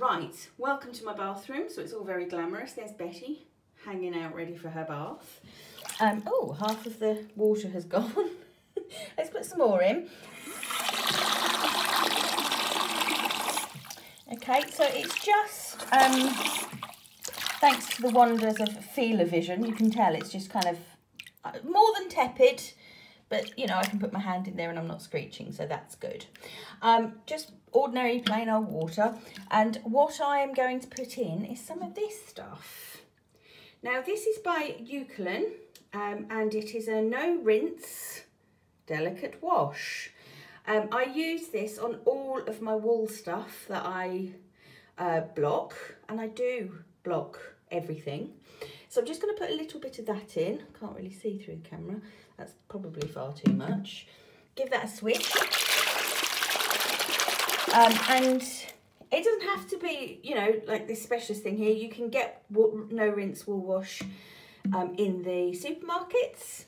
Right, welcome to my bathroom. So it's all very glamorous. There's Betty hanging out ready for her bath. Um, oh, half of the water has gone. Let's put some more in. Okay, so it's just, um, thanks to the wonders of Feel-O-Vision, you can tell it's just kind of uh, more than tepid, but you know, I can put my hand in there and I'm not screeching, so that's good. Um, just ordinary plain old water. And what I am going to put in is some of this stuff. Now, this is by Eucalan, um, and it is a no rinse, delicate wash. Um, I use this on all of my wool stuff that I uh, block, and I do block everything. So I'm just going to put a little bit of that in. Can't really see through the camera. That's probably far too much. Give that a swish. Um, and it doesn't have to be, you know, like this specialist thing here. You can get no rinse wool wash um, in the supermarkets.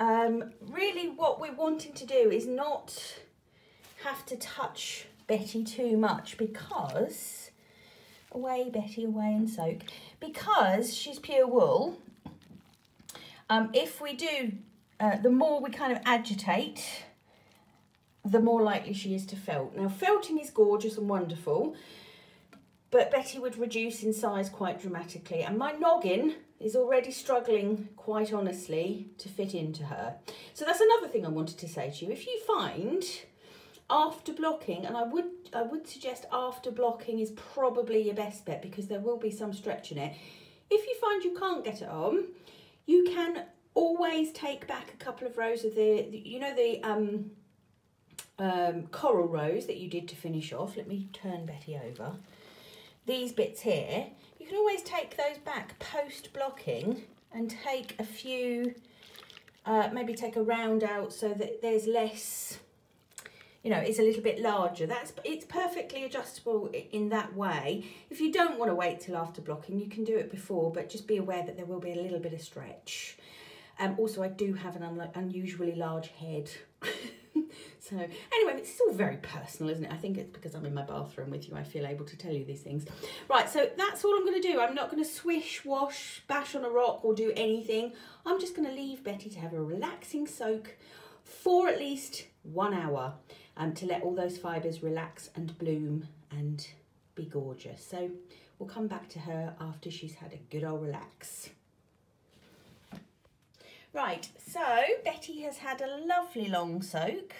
Um, really what we're wanting to do is not have to touch Betty too much because, away Betty, away and soak, because she's pure wool, um, if we do, uh, the more we kind of agitate, the more likely she is to felt. Now felting is gorgeous and wonderful, but Betty would reduce in size quite dramatically and my noggin is already struggling quite honestly to fit into her. So that's another thing I wanted to say to you. If you find after blocking, and I would I would suggest after blocking is probably your best bet because there will be some stretch in it. If you find you can't get it on, you can always take back a couple of rows of the, you know the um, um, coral rows that you did to finish off. Let me turn Betty over. These bits here, you can always take those back post blocking and take a few, uh, maybe take a round out so that there's less you know, it's a little bit larger. That's It's perfectly adjustable in that way. If you don't want to wait till after blocking, you can do it before, but just be aware that there will be a little bit of stretch. Um, also, I do have an un unusually large head. so anyway, it's all very personal, isn't it? I think it's because I'm in my bathroom with you, I feel able to tell you these things. Right, so that's all I'm going to do. I'm not going to swish, wash, bash on a rock or do anything. I'm just going to leave Betty to have a relaxing soak for at least one hour um, to let all those fibres relax and bloom and be gorgeous. So we'll come back to her after she's had a good old relax. Right, so Betty has had a lovely long soak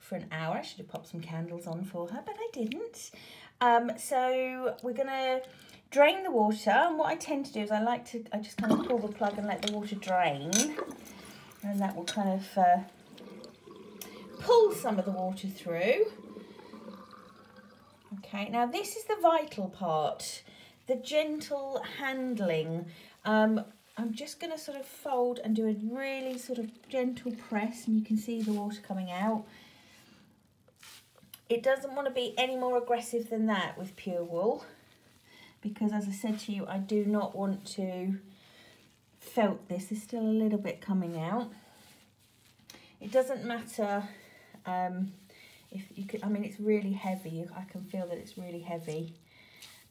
for an hour. I should have popped some candles on for her, but I didn't. Um, so we're going to drain the water. And what I tend to do is I like to, I just kind of pull the plug and let the water drain. And that will kind of uh, pull some of the water through. Okay, now this is the vital part, the gentle handling. Um, I'm just going to sort of fold and do a really sort of gentle press and you can see the water coming out. It doesn't want to be any more aggressive than that with pure wool because as I said to you, I do not want to felt this. There's still a little bit coming out. It doesn't matter um, if you could, I mean, it's really heavy. I can feel that it's really heavy.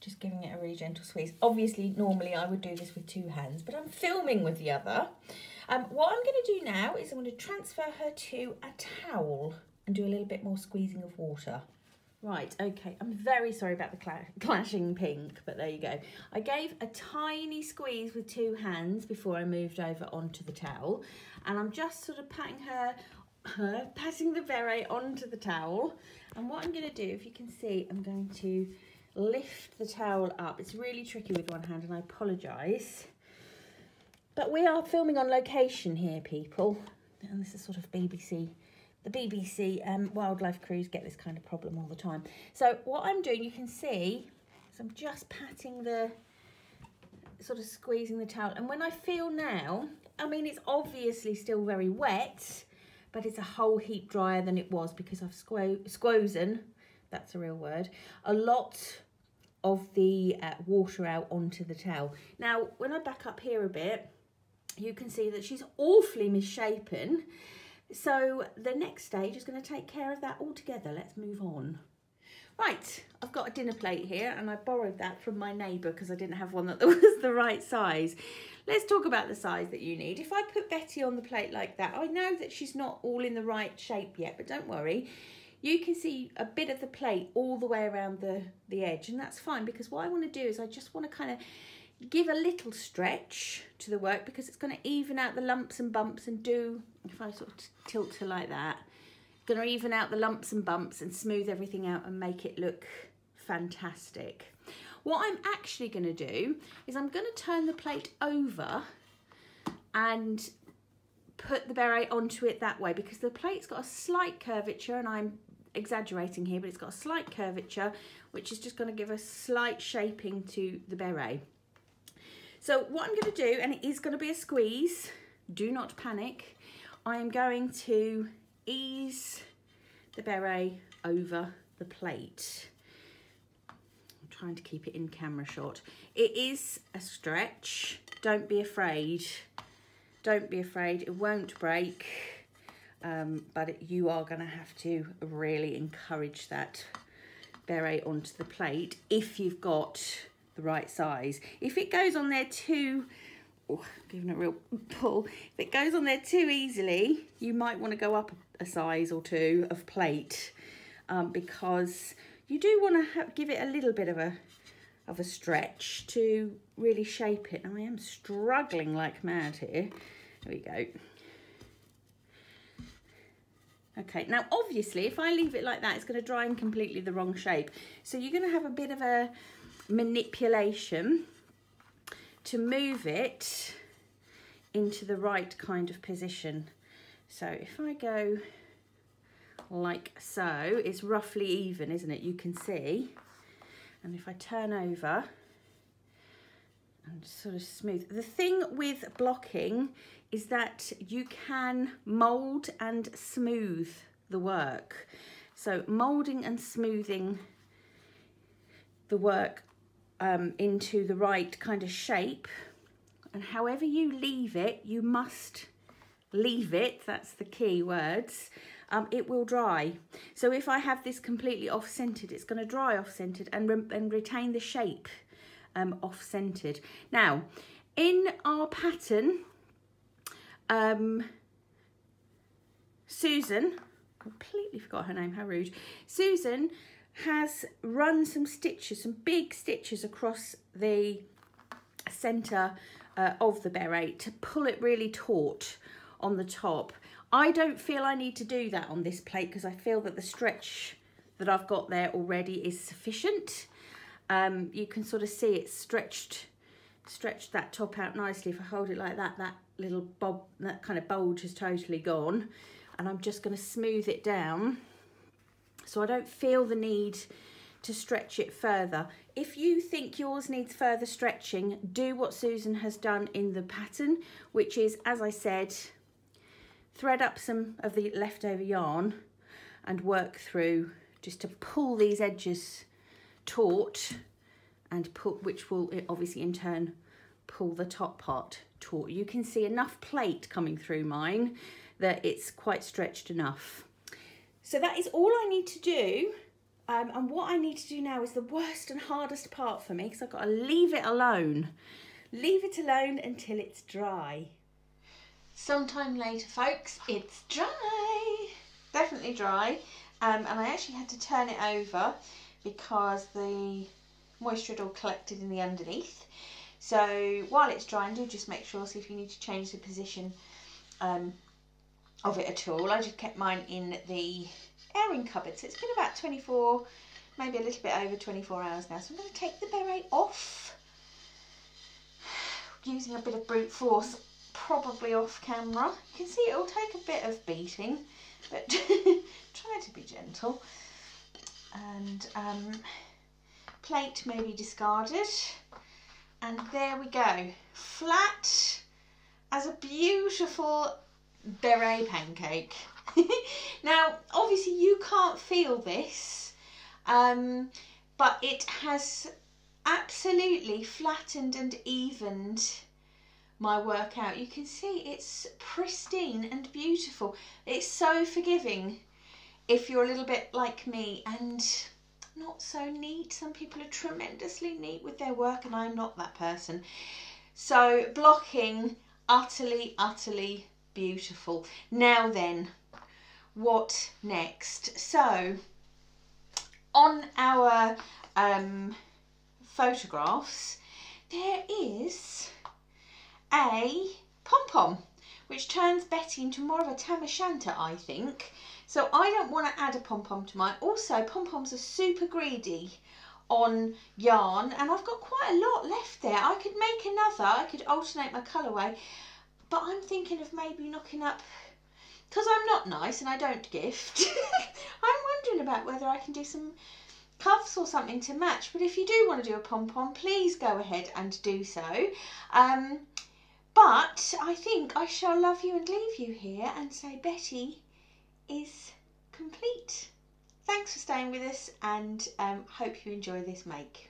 Just giving it a really gentle squeeze. Obviously, normally I would do this with two hands, but I'm filming with the other. Um, what I'm going to do now is I'm going to transfer her to a towel and do a little bit more squeezing of water. Right, okay, I'm very sorry about the cla clashing pink, but there you go. I gave a tiny squeeze with two hands before I moved over onto the towel, and I'm just sort of patting her her, patting the beret onto the towel. And what I'm going to do, if you can see, I'm going to lift the towel up. It's really tricky with one hand and I apologise. But we are filming on location here, people. And this is sort of BBC, the BBC um, wildlife crews get this kind of problem all the time. So what I'm doing, you can see, is I'm just patting the, sort of squeezing the towel. And when I feel now, I mean, it's obviously still very wet, but it's a whole heap drier than it was because I've squo squozen, that's a real word, a lot of the uh, water out onto the towel. Now, when I back up here a bit, you can see that she's awfully misshapen. So the next stage is going to take care of that altogether. Let's move on. Right, I've I've got a dinner plate here and I borrowed that from my neighbour because I didn't have one that was the right size. Let's talk about the size that you need. If I put Betty on the plate like that, I know that she's not all in the right shape yet, but don't worry. You can see a bit of the plate all the way around the, the edge and that's fine because what I want to do is I just want to kind of give a little stretch to the work because it's going to even out the lumps and bumps and do, if I sort of tilt her like that, going to even out the lumps and bumps and smooth everything out and make it look fantastic. What I'm actually going to do is I'm going to turn the plate over and put the beret onto it that way because the plate's got a slight curvature and I'm exaggerating here but it's got a slight curvature which is just going to give a slight shaping to the beret. So what I'm going to do, and it is going to be a squeeze, do not panic, I am going to ease the beret over the plate. Trying to keep it in camera shot. It is a stretch, don't be afraid. Don't be afraid, it won't break, um, but you are going to have to really encourage that beret onto the plate if you've got the right size. If it goes on there too, oh, giving a real pull, if it goes on there too easily, you might want to go up a size or two of plate um, because you do want to give it a little bit of a of a stretch to really shape it. I am struggling like mad here. There we go. Okay, now obviously if I leave it like that, it's going to dry in completely the wrong shape. So you're going to have a bit of a manipulation to move it into the right kind of position. So if I go like so, it's roughly even, isn't it? You can see. And if I turn over and sort of smooth. The thing with blocking is that you can mould and smooth the work. So moulding and smoothing the work um, into the right kind of shape. And however you leave it, you must leave it, that's the key words, um, it will dry. So if I have this completely off-centered, it's going to dry off-centered and, re and retain the shape um, off-centered. Now, in our pattern, um, Susan, completely forgot her name, how rude. Susan has run some stitches, some big stitches across the centre uh, of the beret to pull it really taut on the top. I don't feel I need to do that on this plate because I feel that the stretch that I've got there already is sufficient. Um, you can sort of see it's stretched, stretched that top out nicely. If I hold it like that, that little bob, that kind of bulge has totally gone. And I'm just going to smooth it down so I don't feel the need to stretch it further. If you think yours needs further stretching, do what Susan has done in the pattern, which is, as I said, thread up some of the leftover yarn and work through just to pull these edges taut and put, which will obviously in turn pull the top part taut. You can see enough plate coming through mine that it's quite stretched enough. So that is all I need to do. Um, and what I need to do now is the worst and hardest part for me because I've got to leave it alone. Leave it alone until it's dry. Sometime later, folks, it's dry. Definitely dry. Um, and I actually had to turn it over because the moisture had all collected in the underneath. So while it's dry, drying, do just make sure, see if you need to change the position um, of it at all. I just kept mine in the airing cupboard. So it's been about 24, maybe a little bit over 24 hours now. So I'm going to take the beret off using a bit of brute force, probably off camera. You can see it will take a bit of beating, but try to be gentle. And um, plate may be discarded. And there we go, flat as a beautiful beret pancake. now, obviously you can't feel this, um, but it has absolutely flattened and evened my work out. You can see it's pristine and beautiful. It's so forgiving if you're a little bit like me and not so neat. Some people are tremendously neat with their work and I'm not that person. So blocking, utterly, utterly beautiful. Now then, what next? So on our um, photographs, there is a pom-pom, which turns Betty into more of a tam o'shanter, I think. So I don't want to add a pom-pom to mine. Also, pom-poms are super greedy on yarn and I've got quite a lot left there. I could make another, I could alternate my colourway, but I'm thinking of maybe knocking up, because I'm not nice and I don't gift, I'm wondering about whether I can do some cuffs or something to match. But if you do want to do a pom-pom, please go ahead and do so. Um, but I think I shall love you and leave you here and say Betty is complete. Thanks for staying with us and um, hope you enjoy this make.